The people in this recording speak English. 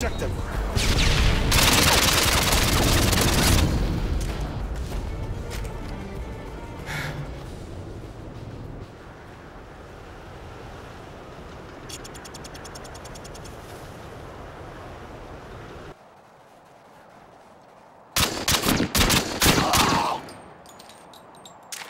objective.